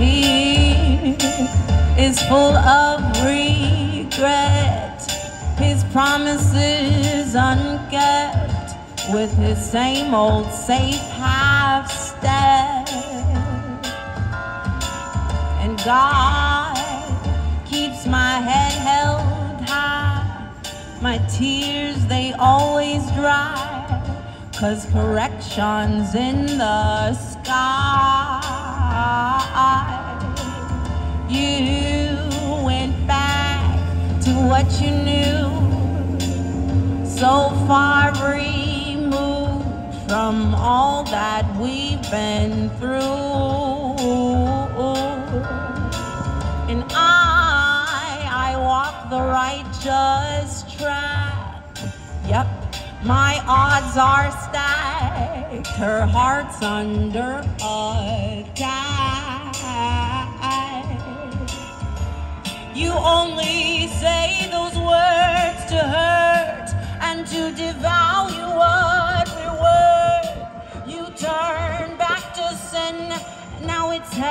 He is full of regret. His promises unkept with his same old safe half step. And God keeps my head held high. My tears, they always dry. Cause correction's in the sky. What you knew. So far removed from all that we've been through. And I, I walk the righteous track. Yep, my odds are stacked. Her heart's under attack. You only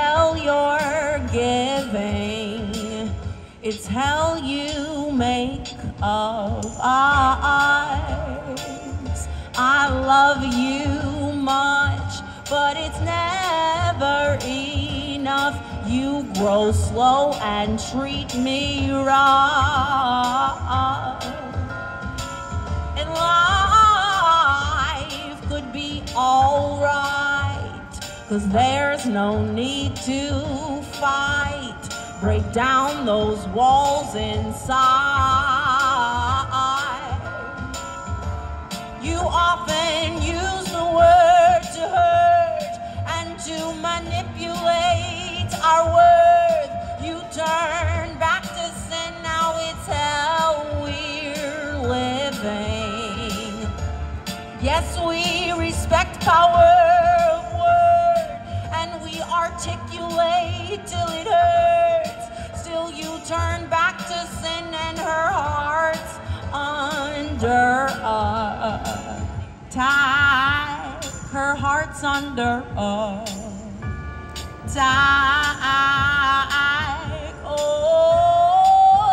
hell you're giving. It's hell you make of eyes. I love you much, but it's never enough. You grow slow and treat me rough. Cause there's no need to fight. Break down those walls inside. You often use the word to hurt and to manipulate our worth. You turn back to sin, now it's hell we're living. Yes, we respect power articulate till it hurts. Still, you turn back to sin and her heart's under a tie. Her heart's under attack. Oh,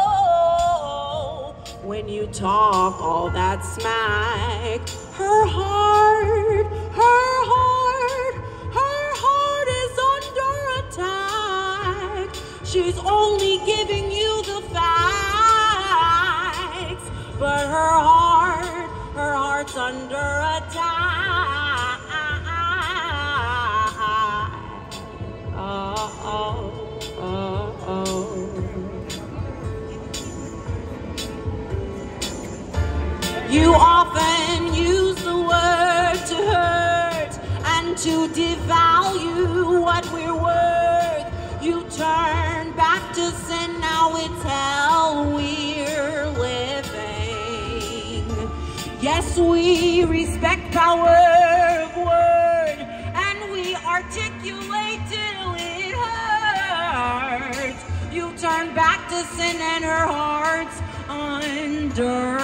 when you talk all that smack, her heart, her She's only giving you the facts, but her heart, her heart's under attack. Oh, oh, oh, oh. You often use the word to hurt and to devalue what we're worth. You turn to sin, now it's hell we're living. Yes, we respect power of word and we articulate till it hurts. You turn back to sin and her heart's under